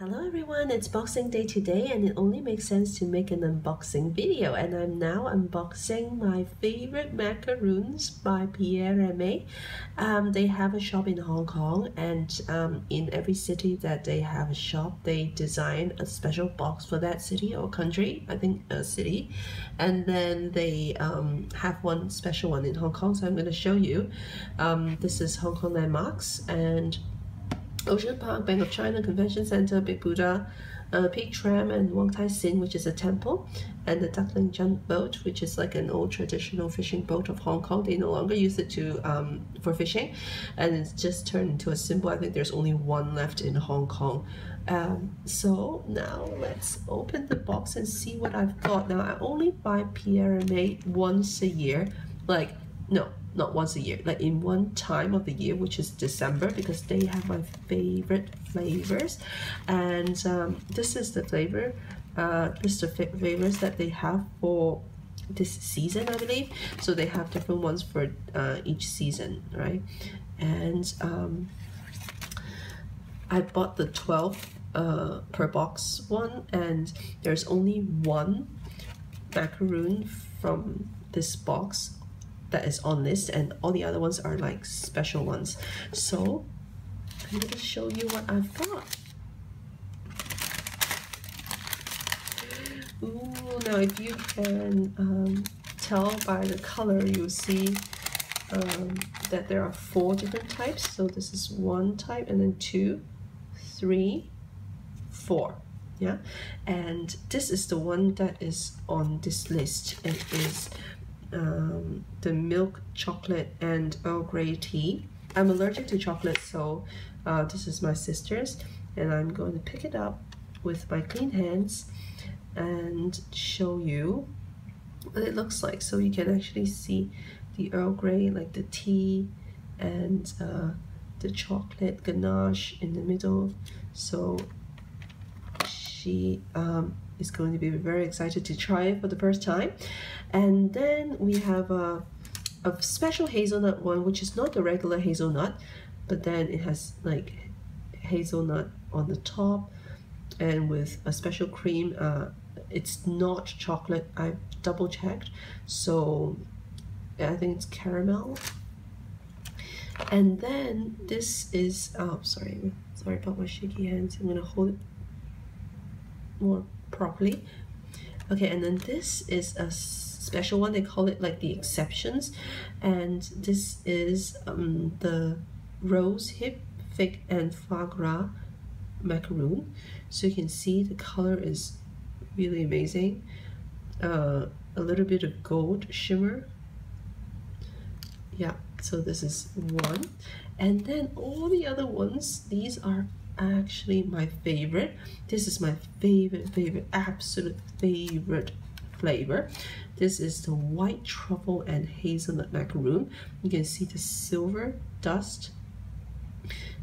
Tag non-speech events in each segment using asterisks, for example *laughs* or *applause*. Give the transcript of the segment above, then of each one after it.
Hello everyone, it's Boxing Day today and it only makes sense to make an unboxing video and I'm now unboxing my favorite macaroons by Pierre Hermé. Um, they have a shop in Hong Kong and um, in every city that they have a shop they design a special box for that city or country, I think a city and then they um, have one special one in Hong Kong so I'm going to show you. Um, this is Hong Kong Landmarks and Ocean Park, Bank of China Convention Center, Big Buddha, uh, Peak Tram, and Wong Tai Sin, which is a temple, and the Duk Ling Junk boat, which is like an old traditional fishing boat of Hong Kong. They no longer use it to um, for fishing, and it's just turned into a symbol. I think there's only one left in Hong Kong. Um, so now let's open the box and see what I've got. Now I only buy Pierre Hermé once a year, like no not once a year, like in one time of the year, which is December, because they have my favorite flavors. And um, this is the flavor, uh, this is the flavors that they have for this season, I believe. So they have different ones for uh, each season, right? And um, I bought the 12 uh, per box one, and there's only one macaroon from this box that is on this and all the other ones are like special ones. So I'm to show you what I've got. Ooh, now if you can um, tell by the color, you'll see um, that there are four different types. So this is one type and then two, three, four. Yeah, and this is the one that is on this list. It is um, the milk chocolate and Earl Grey tea. I'm allergic to chocolate, so uh, this is my sister's, and I'm going to pick it up with my clean hands and show you what it looks like. So you can actually see the Earl Grey, like the tea, and uh, the chocolate ganache in the middle. So she um, is going to be very excited to try it for the first time. And then we have a, a special hazelnut one, which is not the regular hazelnut, but then it has like hazelnut on the top and with a special cream. Uh, it's not chocolate, I've double checked. So I think it's caramel. And then this is, oh, sorry, sorry about my shaky hands. I'm gonna hold it more properly. Okay, and then this is a special one. They call it like the exceptions. And this is um, the rose hip, fig, and foie gras macaroon. So you can see the color is really amazing. Uh, a little bit of gold shimmer. Yeah, so this is one. And then all the other ones, these are actually my favorite. This is my favorite, favorite, absolute favorite flavor. This is the white truffle and hazelnut macaroon. You can see the silver dust.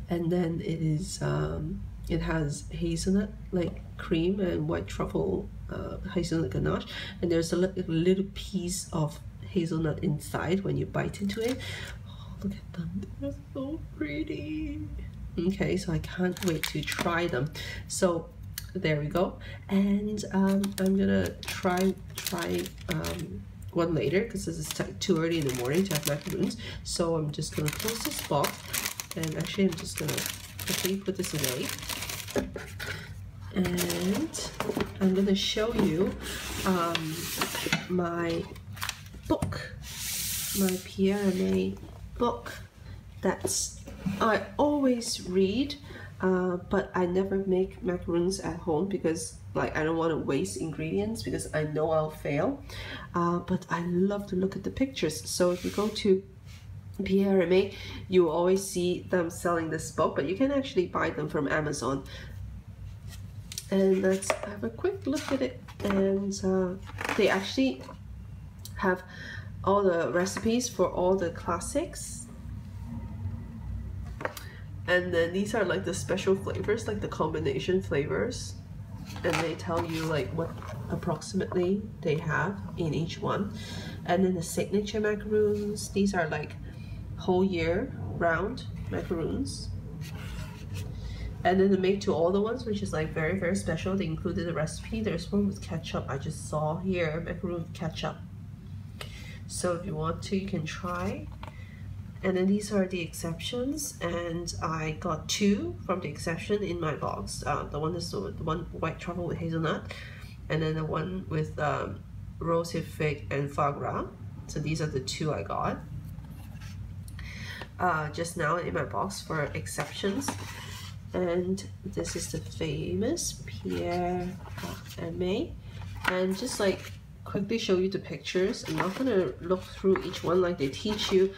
And then it is, um, it has hazelnut like cream and white truffle uh, hazelnut ganache. And there's a little piece of hazelnut inside when you bite into it. Oh, look at them, they're so pretty okay so I can't wait to try them. So there we go. And um, I'm gonna try try um, one later because this is too early in the morning to have macaroons. So I'm just gonna close this box and actually I'm just gonna quickly put this away and I'm gonna show you um, my book my Hermé book that's I always read, uh, but I never make macaroons at home because like I don't want to waste ingredients because I know I'll fail. Uh, but I love to look at the pictures. So if you go to Pierre you always see them selling this book, but you can actually buy them from Amazon. And let's have a quick look at it. And uh, they actually have all the recipes for all the classics and then these are like the special flavors like the combination flavors. And they tell you like what approximately they have in each one. And then the signature macaroons these are like whole year round macaroons. And then the make to all the ones which is like very very special they included the recipe. There's one with ketchup. I just saw here macaroon with ketchup. So if you want to you can try and then these are the exceptions and I got two from the exception in my box. Uh, the one is the, one white truffle with hazelnut and then the one with um, rosehip fig and foie so these are the two I got uh, just now in my box for exceptions. And this is the famous Pierre Hermé and just like quickly show you the pictures I'm not gonna look through each one like they teach you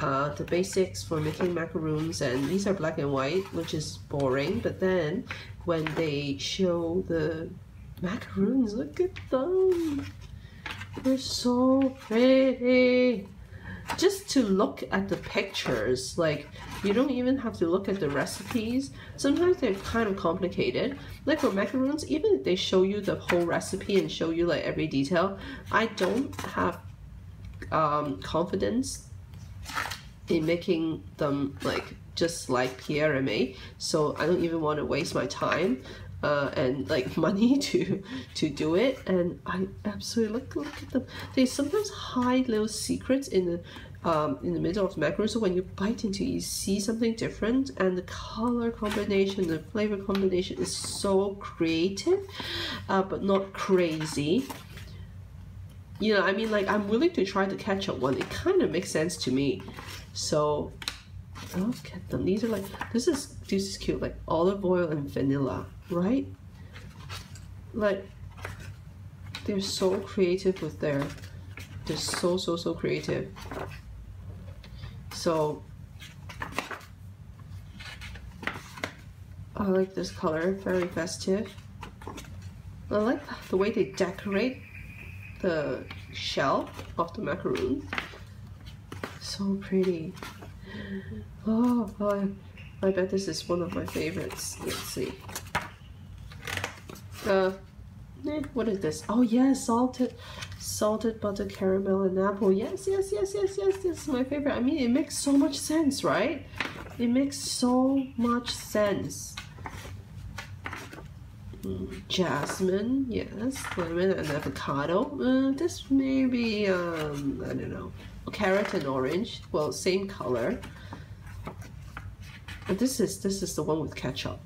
uh, the basics for making macaroons and these are black and white which is boring but then when they show the macaroons look at them. They're so pretty. Just to look at the pictures like you don't even have to look at the recipes. Sometimes they're kind of complicated. Like for macaroons even if they show you the whole recipe and show you like every detail I don't have um, confidence in making them like just like Pierre Hermé so I don't even want to waste my time uh, and like *laughs* money to to do it. And I absolutely look look at them. They sometimes hide little secrets in the um, in the middle of the macaron so when you bite into it you see something different. And the color combination the flavor combination is so creative uh, but not crazy you know I mean like I'm willing to try the ketchup one it kind of makes sense to me so look at them these are like this is this is cute like olive oil and vanilla right? Like, they're so creative with their, they're so, so, so creative. So, I like this color, very festive. I like the way they decorate the shell of the macaroon. So pretty. Oh, I, I bet this is one of my favorites. Let's see. Uh, eh, what is this? Oh yes, salted, salted butter caramel and apple. Yes, yes, yes, yes, yes. This is my favorite. I mean, it makes so much sense, right? It makes so much sense. Jasmine, yes, lemon and avocado. Uh, this may be, um, I don't know, carrot and orange. Well, same color. But this is this is the one with ketchup.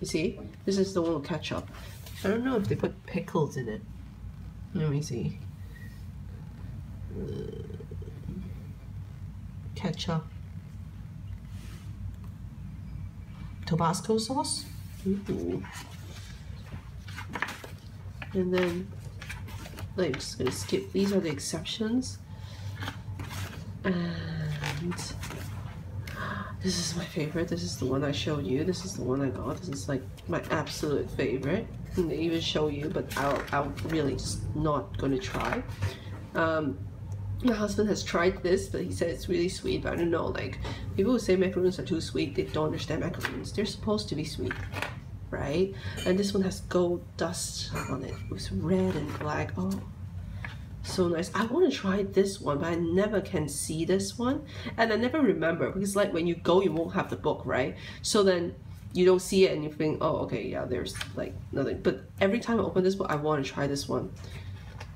You see, this is the one with ketchup. I don't know if they put pickles in it. Let me see. Uh, ketchup. Tabasco sauce. Ooh. And then, I'm just gonna skip. These are the exceptions. And this is my favorite. This is the one I showed you. This is the one I got. This is like my absolute favorite they even show you, but I'll, I'll really just not gonna try. Um, my husband has tried this, but he said it's really sweet, but I don't know, like, people who say macaroons are too sweet, they don't understand macaroons. They're supposed to be sweet, right? And this one has gold dust on it. It's red and black. Oh, so nice. I want to try this one, but I never can see this one. And I never remember, because like when you go, you won't have the book, right? So then you don't see it and you think, oh, okay, yeah, there's like nothing. But every time I open this book, I want to try this one.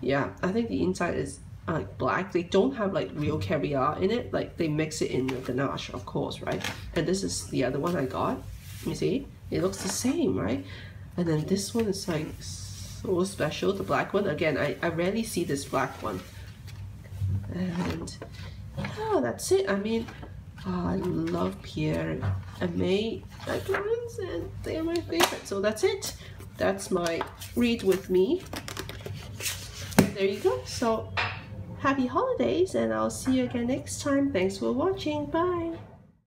Yeah, I think the inside is uh, black. They don't have like real caviar in it. Like they mix it in the ganache, of course, right? And this is the other one I got. You see, it looks the same, mm-hmm. right? And then this one is like so special. The black one, again, I, I rarely see this black one. And yeah, that's it. I mean, Oh, I love Pierre Hermé macarons and they're my favorite. So that's it. That's my read with me. And there you go. So happy holidays and I'll see you again next time. Thanks for watching. Bye.